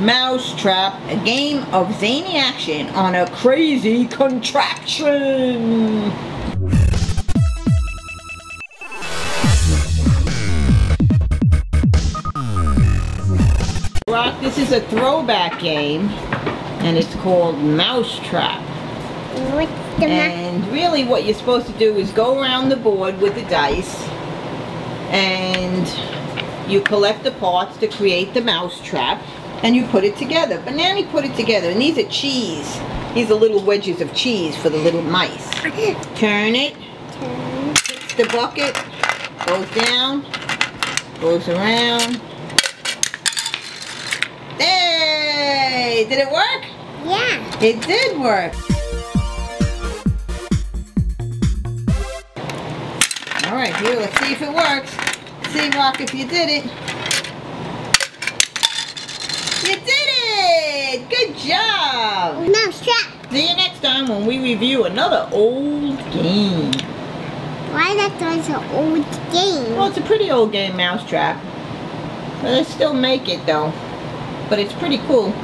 Mousetrap, a game of zany action on a crazy contraption. Rock, this is a throwback game, and it's called Mousetrap. What's the ma- And really what you're supposed to do is go around the board with the dice and you collect the parts to create the mouse trap and you put it together. But Nanny put it together and these are cheese. These are little wedges of cheese for the little mice. Turn it, hits the bucket, goes down, goes around. Hey! Did it work? Yeah. It did work. All right, here, let's see if it works. See, Rock, if you did it. You did it! Good job! Mousetrap. See you next time when we review another old game. Why that was an old game? Well, it's a pretty old game, Mousetrap. But they still make it, though. But it's pretty cool.